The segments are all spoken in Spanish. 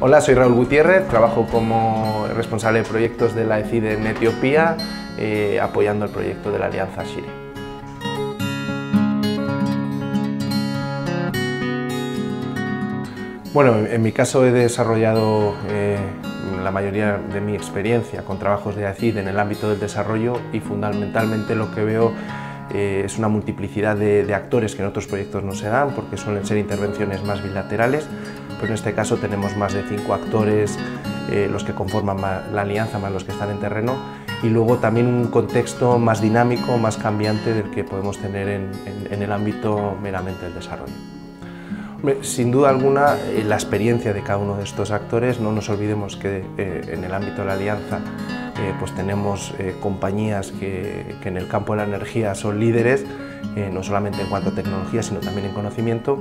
Hola, soy Raúl Gutiérrez, trabajo como responsable de proyectos de la ECID en Etiopía, eh, apoyando el proyecto de la Alianza Shire. Bueno, en mi caso he desarrollado eh, la mayoría de mi experiencia con trabajos de ACID en el ámbito del desarrollo y fundamentalmente lo que veo eh, es una multiplicidad de, actores que en otros proyectos no se dan porque suelen ser intervenciones más bilaterales, pero en este caso tenemos más de cinco actores, eh, los que conforman la alianza más los que están en terreno y luego también un contexto más dinámico, más cambiante del que podemos tener en, el ámbito meramente del desarrollo. Sin duda alguna, eh, la experiencia de cada uno de estos actores, no nos olvidemos que en el ámbito de la alianza pues tenemos eh, compañías que, en el campo de la energía son líderes, eh, no solamente en cuanto a tecnología, sino también en conocimiento.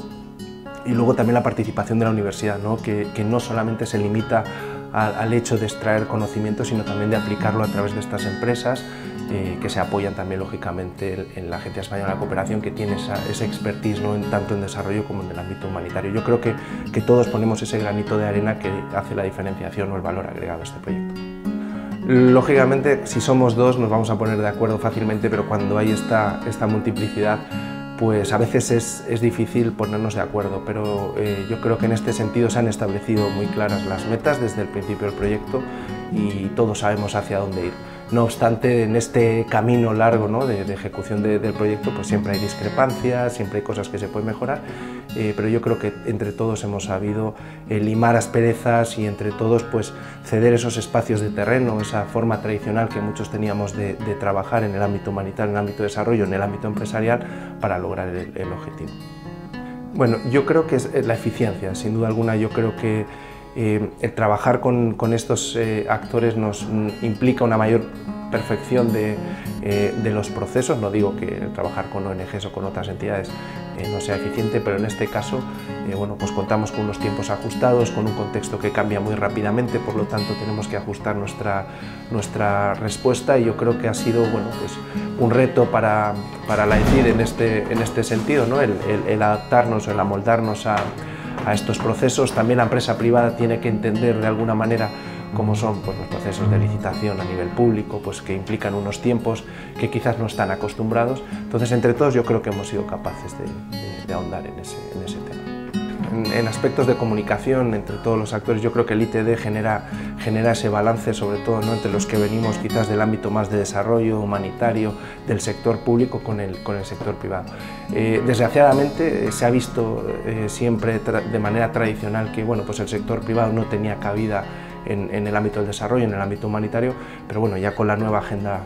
Y luego también la participación de la universidad, Que, no solamente se limita al hecho de extraer conocimiento, sino también de aplicarlo a través de estas empresas eh, que se apoyan también lógicamente en la Agencia Española de Cooperación que tiene esa, ese expertise ¿no? tanto en desarrollo como en el ámbito humanitario. Yo creo que, que todos ponemos ese granito de arena que hace la diferenciación o el valor agregado a este proyecto. Lógicamente, si somos dos nos vamos a poner de acuerdo fácilmente, pero cuando hay esta, esta multiplicidad, pues a veces es, es, difícil ponernos de acuerdo, pero eh, yo creo que en este sentido se han establecido muy claras las metas desde el principio del proyecto y todos sabemos hacia dónde ir. No obstante, en este camino largo ¿no? de, ejecución del proyecto, pues siempre hay discrepancias, siempre hay cosas que se pueden mejorar, eh, pero yo creo que entre todos hemos sabido eh, limar asperezas y entre todos pues, ceder esos espacios de terreno, esa forma tradicional que muchos teníamos de, trabajar en el ámbito humanitario, en el ámbito de desarrollo, en el ámbito empresarial, para lograr el, el objetivo. Bueno, yo creo que es la eficiencia, sin duda alguna, yo creo que eh, el trabajar con, estos eh, actores nos implica una mayor perfección de, eh, de, los procesos. No digo que trabajar con ONGs o con otras entidades no sea eficiente, pero en este caso bueno, pues contamos con unos tiempos ajustados, con un contexto que cambia muy rápidamente, por lo tanto tenemos que ajustar nuestra, nuestra respuesta y yo creo que ha sido bueno, pues un reto para, para la ECID en este, en este sentido, ¿no? el adaptarnos o el amoldarnos a a estos procesos. También la empresa privada tiene que entender de alguna manera cómo son pues, los procesos de licitación a nivel público, pues, que implican unos tiempos que quizás no están acostumbrados. Entonces, entre todos, yo creo que hemos sido capaces de, ahondar en ese, en ese tema en, aspectos de comunicación entre todos los actores, yo creo que el ITD genera, genera ese balance, sobre todo ¿no? entre los que venimos quizás del ámbito más de desarrollo humanitario, del sector público con el, con el sector privado. Eh, desgraciadamente eh, se ha visto eh, siempre de manera tradicional que bueno, pues el sector privado no tenía cabida en, el ámbito del desarrollo, en el ámbito humanitario, pero bueno, ya con la nueva Agenda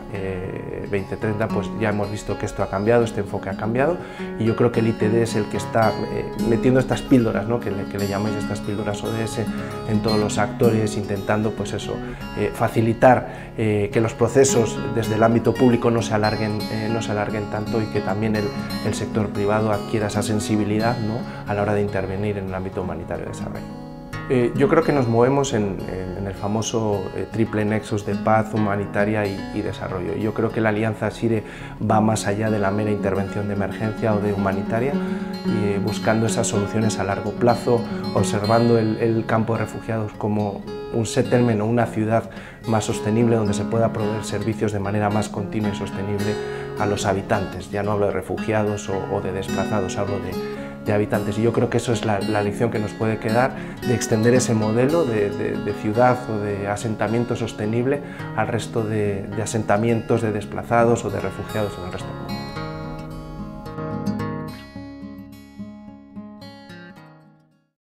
2030 eh, pues ya hemos visto que esto ha cambiado, este enfoque ha cambiado y yo creo que el ITD es el que está eh, metiendo estas píldoras, ¿no? que, le, que, llamáis estas píldoras ODS en todos los actores, intentando pues eso, eh, facilitar que los procesos desde el ámbito público no se alarguen, no se alarguen tanto y que también el, el sector privado adquiera esa sensibilidad ¿no? a la hora de intervenir en el ámbito humanitario de desarrollo. Eh, yo creo que nos movemos en, el famoso eh, triple nexus de paz, humanitaria y, desarrollo. Yo creo que la Alianza SIRE va más allá de la mera intervención de emergencia o de humanitaria, eh, buscando esas soluciones a largo plazo, observando el, campo de refugiados como un settlement o una ciudad más sostenible donde se pueda proveer servicios de manera más continua y sostenible a los habitantes. Ya no hablo de refugiados o, o de desplazados, hablo de de habitantes. Y yo creo que eso es la, lección que nos puede quedar de extender ese modelo de, ciudad o de asentamiento sostenible al resto de, de asentamientos de desplazados o de refugiados en el resto